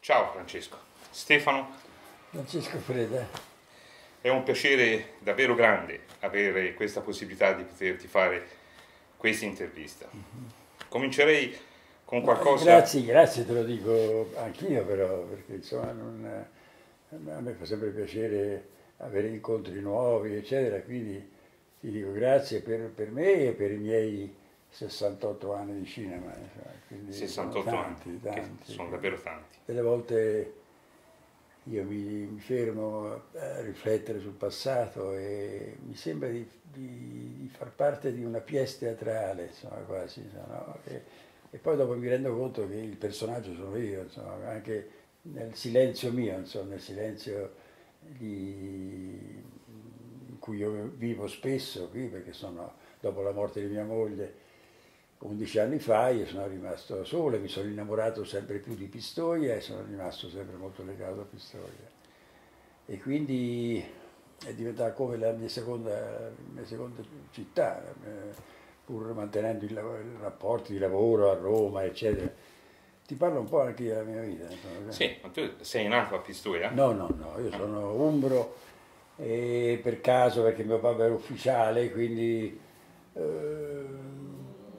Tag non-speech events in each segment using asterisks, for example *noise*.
Ciao Francesco. Stefano, Francesco Freda, è un piacere davvero grande avere questa possibilità di poterti fare questa intervista. Comincerei con qualcosa... grazie, grazie te lo dico anch'io però, perché insomma non- a me fa sempre piacere avere incontri nuovi, eccetera, quindi ti dico grazie per, per me e per i miei 68 anni di cinema. insomma, quindi sono 68 tanti, anni, tanti. sono davvero tanti. Delle volte io mi, mi fermo a riflettere sul passato e mi sembra di, di- di far parte di una pièce teatrale, insomma, quasi. no? E, e poi dopo mi rendo conto che il personaggio sono io, insomma, anche nel silenzio mio, insomma, nel silenzio di- in cui io vivo spesso qui, perché sono dopo la morte di mia moglie 11 anni fa io sono rimasto solo, e mi sono innamorato sempre più di Pistoia e sono rimasto sempre molto legato a Pistoia. E quindi è diventata come la mia seconda, la mia seconda città, eh, pur mantenendo i rapporti di lavoro a Roma, eccetera. Ti parlo un po' anche della mia vita. insomma. Sì, ma tu sei nato a Pistoia? No, no, no, io sono umbro e per caso perché mio papà era ufficiale, quindi eh,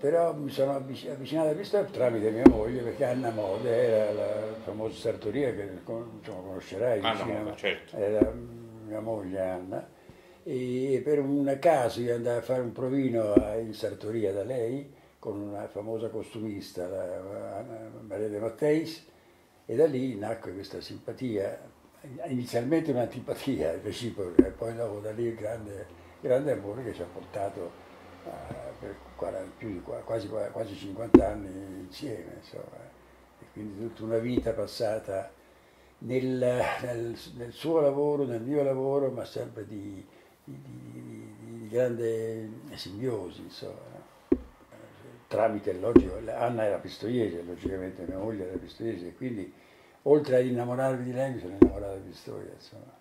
però mi sono avvic- avvicinato a Pistoia tramite mia moglie perché Anna Mode era la famosa sartoria che insomma, conoscerai Anna vicino, Mode, certo. era mia moglie Anna e per un caso io andai a fare un provino in sartoria da lei con una famosa costumista, Maria De Matteis, e da lì nacque questa simpatia, inizialmente un'antipatia *laughs* reciproca, e poi dopo da lì il grande, grande amore che ci ha portato per 40 più di qua- quasi, quasi 50 anni insieme, insomma. E quindi tutta una vita passata nel, nel- nel suo lavoro, nel mio lavoro, ma sempre di, di- di- di- grande simbiosi, insomma. Tramite, logico, Anna era pistoiese, logicamente mia moglie era pistoiese, quindi oltre ad innamorarmi di lei mi sono innamorato di Pistoia, insomma.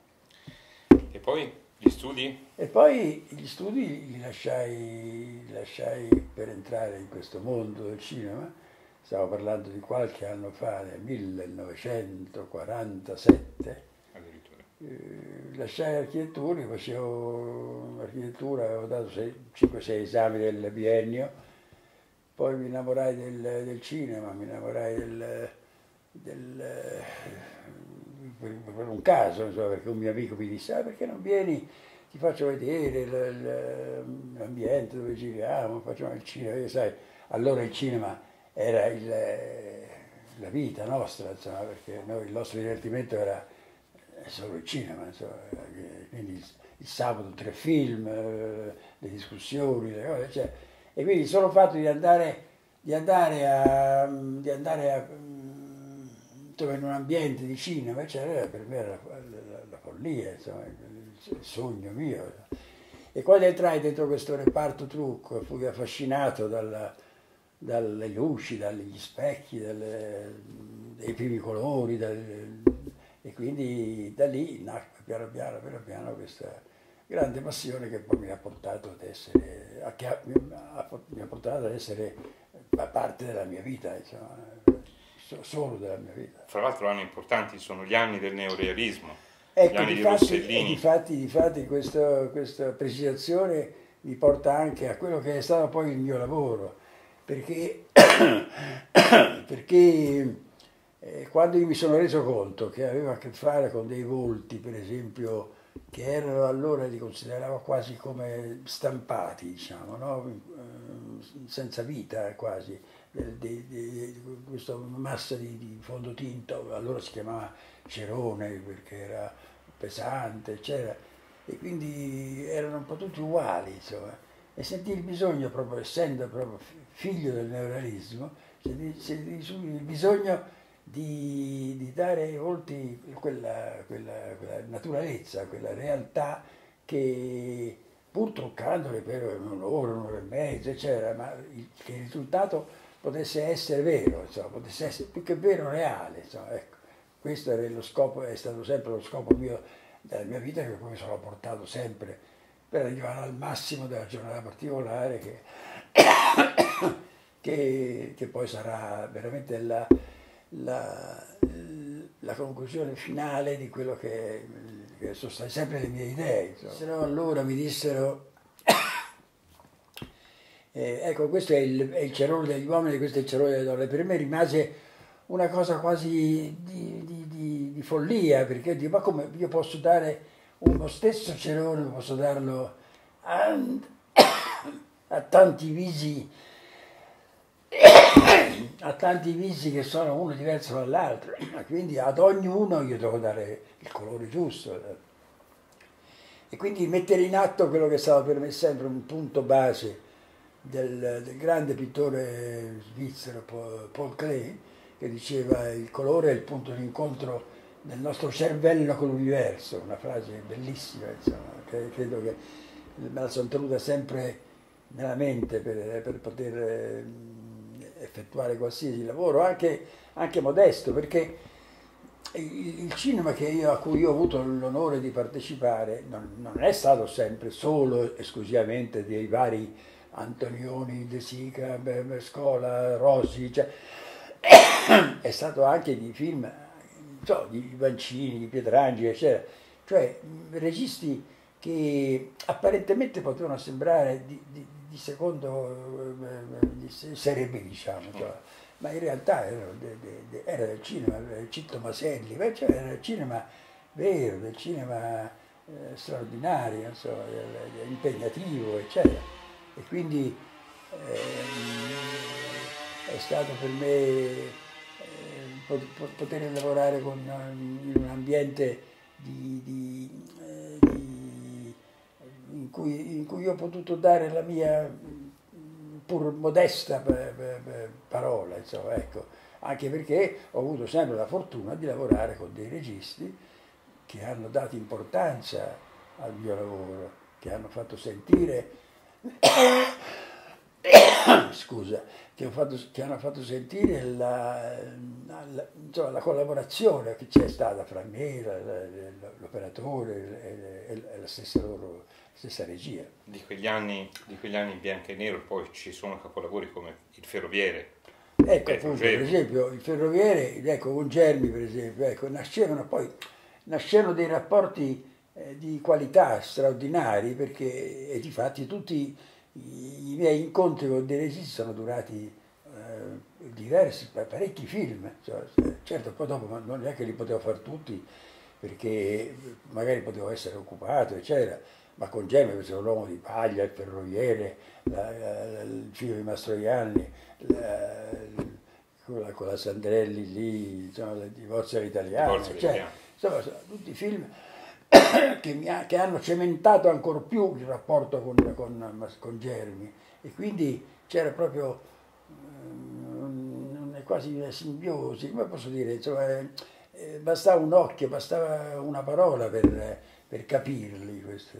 E poi gli studi? E poi gli studi li lasciai, li lasciai per entrare in questo mondo del cinema, stavo parlando di qualche anno fa, nel 1947, Addirittura. eh, lasciai architettura, facevo architettura, avevo dato 5-6 esami del biennio, poi mi innamorai del, del cinema, mi innamorai del, del, per, un caso, insomma, perché un mio amico mi disse, ah, perché non vieni, ti faccio vedere l'ambiente dove giriamo, facciamo il cinema, sai, allora il cinema era il- la vita nostra, insomma, perché noi, il nostro divertimento era solo il cinema, insomma, eh, quindi il, il sabato tre film, eh, le discussioni, le cose, cioè, e quindi il solo fatto di andare, di andare a, di andare a insomma, in un ambiente di cinema, eccetera, per me era la, la- la follia, insomma, il, sogno mio. E quando entrai dentro questo reparto trucco fui affascinato dalla- dalle luci, dagli specchi, dalle- dai primi colori, dal- e quindi da lì nacque piano piano, piano piano questa grande passione che poi mi ha portato ad essere, a- mi ha, portato ad essere pa- parte della mia vita, insomma, so- solo della mia vita. Fra l'altro anni importanti sono gli anni del neorealismo, gli Ecco, anni di difatti, Rossellini. difatti, difatti questo- questa precisazione mi porta anche a quello che è stato poi il mio lavoro, perché, *coughs* perché eh, quando io mi sono reso conto che avevo a che fare con dei volti, per esempio, che erano allora li consideravo quasi come stampati, diciamo, no? Eh, senza vita quasi, di, di- di questa massa di, di fondotinta, allora si chiamava cerone perché era pesante, eccetera, e quindi erano un po' tutti uguali, insomma. E sentì il bisogno, proprio essendo proprio fi- figlio del neorealismo, sentì subito il bisogno di, di dare ai volti quella, quella- quella naturalezza, quella realtà che pur truccandole per un'ora, un'ora e mezza, eccetera, ma il, che il risultato potesse essere vero, insomma, potesse essere più che vero, reale. Insomma, ecco. Questo era lo scopo, è stato sempre lo scopo mio della mia vita, che poi sono portato sempre per arrivare al massimo della giornata particolare che, *coughs* che, che poi sarà veramente la, la- la conclusione finale di quello che, che sono state sempre le mie idee. Se no allora mi dissero, eh, ecco questo è il, è il cerone degli uomini, questo è il cerone delle donne, per me rimase una cosa quasi di, di, di, di follia, perché dico, ma come io posso dare uno stesso cerone, posso darlo a, a tanti visi a tanti visi che sono uno diverso dall'altro, quindi ad ognuno io devo dare il colore giusto. E quindi mettere in atto quello che è stato per me sempre un punto base del, del grande pittore svizzero Paul Klee, che diceva il colore è il punto di incontro del nostro cervello con l'universo, una frase bellissima, insomma, che credo che me la sono tenuta sempre nella mente per, per poter effettuare qualsiasi lavoro, anche, anche modesto, perché il, cinema io, a cui ho avuto l'onore di partecipare non, non è stato sempre solo, esclusivamente dei vari Antonioni, De Sica, Scola, Rossi, cioè, *coughs* è stato anche di film so, di Vancini, di Pietrangeli, eccetera, cioè registi che apparentemente potevano sembrare di, di, di secondo di serie B, diciamo, cioè, ma in realtà era, era, del cinema, Citto Maselli, cioè era del cinema vero, del cinema eh, straordinario, insomma, impegnativo, eccetera. E quindi eh, è stato per me eh, poter lavorare con, in un ambiente di, di, eh, di, in, cui, in, cui, ho potuto dare la mia pur modesta parola, insomma, ecco. anche perché ho avuto sempre la fortuna di lavorare con dei registi che hanno dato importanza al mio lavoro, che hanno fatto sentire *coughs* scusa, che, fatto, che, hanno fatto sentire la, la, insomma, la, collaborazione che c'è stata fra me, l'operatore e, la stessa loro stessa regia. Di quegli anni, di quegli anni in bianco e nero poi ci sono capolavori come Il Ferroviere. Ecco, appunto, per esempio, il Ferroviere, ecco, con Germi per esempio, ecco, nascevano poi, nascevano dei rapporti di qualità straordinari perché e di fatti tutti i, miei incontri con dei registi sono durati eh, diversi, parecchi film, cioè, certo poi dopo non è che li potevo fare tutti perché magari potevo essere occupato eccetera, ma con Gemma facevo l'uomo di paglia, il ferroviere, la, la, il figlio di Mastroianni, la, con, la, la Sandrelli lì, insomma, il divorzio all'italiano, cioè, insomma, tutti film *coughs* che, ha, che, hanno cementato ancora più il rapporto con, con, con Germi e quindi c'era proprio eh, quasi una simbiosi, come posso dire, insomma, eh, bastava un occhio, bastava una parola per, per capirli questo,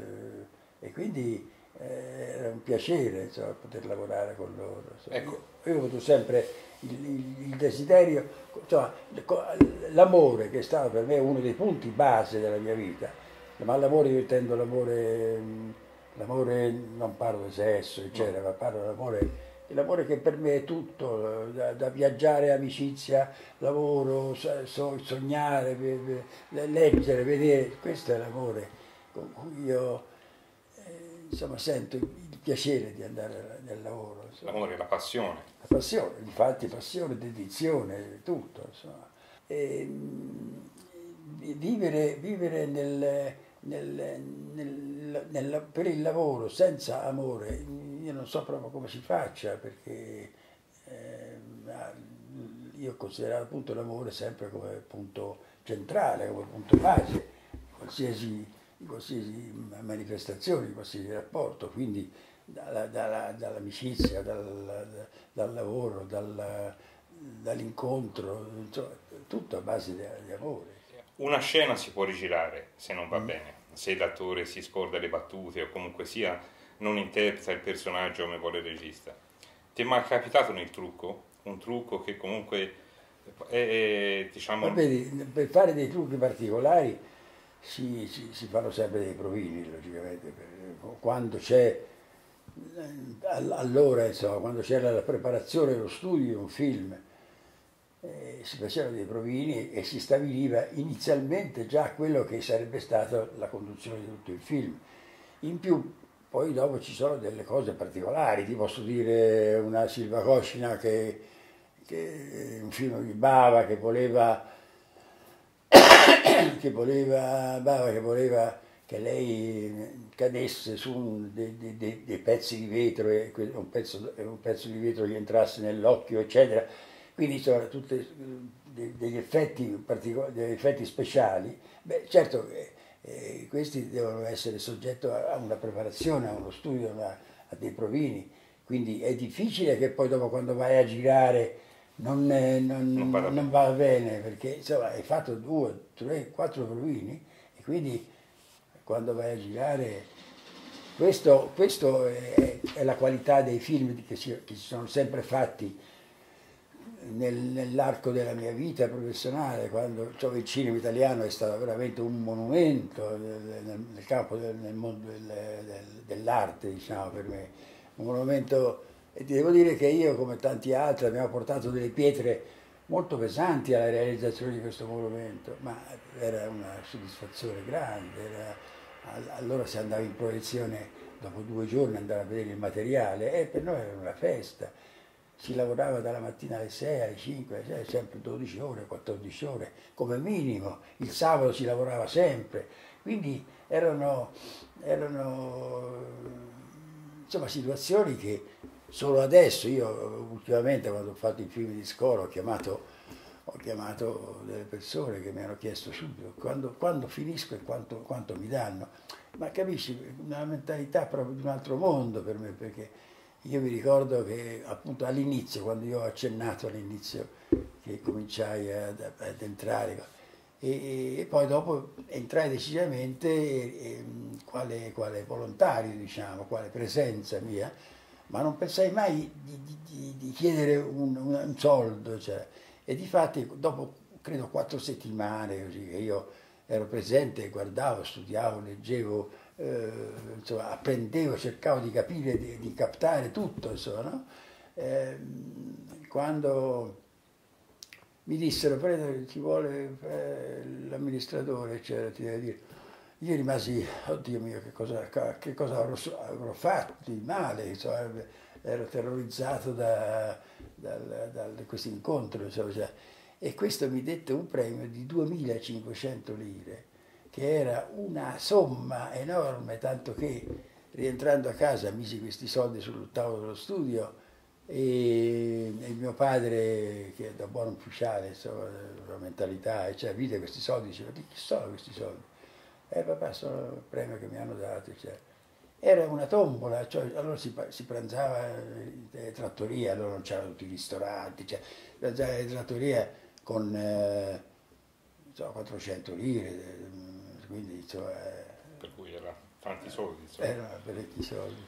e quindi eh, era un piacere insomma, poter lavorare con loro. Ecco. Io, ho avuto sempre il, il, il desiderio, insomma, l'amore che è stato per me uno dei punti base della mia vita, ma l'amore io intendo l'amore, l'amore non parlo di sesso, eccetera, ma parlo dell'amore l'amore che per me è tutto, da, da viaggiare, amicizia, lavoro, so, sognare, leggere, vedere, questo è l'amore con cui io eh, insomma, sento il piacere di andare nel lavoro. Insomma. L'amore, la passione. La passione, infatti passione, dedizione, tutto. Insomma. E, vivere, vivere nel nel, nel, nel, per il lavoro senza amore io non so proprio come si faccia perché eh, io ho considerato appunto l'amore sempre come punto centrale, come punto base qualsiasi, qualsiasi manifestazione, qualsiasi rapporto, quindi dalla, dalla, dall'amicizia, dal, dal lavoro, dal, dall'incontro, insomma, tutto a base di, di amore una scena si può rigirare se non va mm. bene, se l'attore si scorda le battute o comunque sia non interpreta il personaggio come vuole il regista. Ti è mai capitato nel trucco? Un trucco che comunque è, è diciamo... Ma vedi, per fare dei trucchi particolari si, si, si fanno sempre dei provini, logicamente. Quando c'è allora, insomma, quando c'era la preparazione, lo studio di un film, eh, si facevano dei provini e si stabiliva inizialmente già quello che sarebbe stata la conduzione di tutto il film. In più poi dopo ci sono delle cose particolari, ti posso dire una Silva Coscina che, che un film di Bava che voleva *coughs* che voleva Bava che voleva che lei cadesse su dei, dei, dei pezzi di vetro e un pezzo, un pezzo, di vetro gli entrasse nell'occhio, eccetera. Quindi c'erano tutti degli effetti, degli effetti speciali. Beh, certo, eh, eh, questi devono essere soggetti a una preparazione, a uno studio, a, a dei provini. Quindi è difficile che poi dopo quando vai a girare non, non, non, non va bene, perché insomma hai fatto due, tre, quattro provini e quindi quando vai a girare. Questo, questo è, è, la qualità dei film che si, che si sono sempre fatti nel, nell'arco della mia vita professionale, quando cioè, il cinema italiano è stato veramente un monumento nel, nel campo del, nel mondo del, dell'arte, diciamo per me, un monumento e devo dire che io come tanti altri abbiamo portato delle pietre molto pesanti alla realizzazione di questo monumento, ma era una soddisfazione grande, era, allora si andava in proiezione dopo due giorni andare a vedere il materiale e per noi era una festa. Si lavorava dalla mattina alle 6, alle 5, alle 6, sempre 12 ore, 14 ore come minimo. Il sabato si lavorava sempre. Quindi erano, erano insomma, situazioni che solo adesso, io ultimamente quando ho fatto i film di scuola ho chiamato ho chiamato delle persone che mi hanno chiesto subito quando, quando finisco e quanto, quanto, mi danno. Ma capisci, una mentalità proprio di un altro mondo per me, perché io mi ricordo che appunto all'inizio, quando io ho accennato all'inizio che cominciai ad, ad entrare, e, e, poi dopo entrai decisamente e, quale, quale, volontario, diciamo, quale presenza mia, ma non pensai mai di, di, di chiedere un, un, soldo. Cioè, e difatti dopo credo quattro settimane così, che io ero presente, guardavo, studiavo, leggevo, eh, insomma, apprendevo, cercavo di capire, di, di captare tutto, insomma, no? eh, quando mi dissero, prendere, ci vuole eh, l'amministratore, eccetera, ti deve dire, io rimasi, oddio mio, che cosa, che cosa avrò, avrò, fatto di male, insomma, ero terrorizzato da, da, da, da questo incontro. Insomma, cioè, e questo mi dette un premio di 2500 lire, che era una somma enorme, tanto che rientrando a casa misi questi soldi sul tavolo dello studio e, e mio padre, che è da buon ufficiale, la mentalità, cioè, vide questi soldi e diceva, di chi sono questi soldi? Eh papà, sono il premio che mi hanno dato. Cioè era una tombola, cioè, allora si, si pranzava in trattoria, allora non c'erano tutti i ristoranti, cioè, pranzava in trattoria con eh, insomma, 400 lire, quindi insomma, Per cui era tanti soldi. Insomma. Erano parecchi soldi.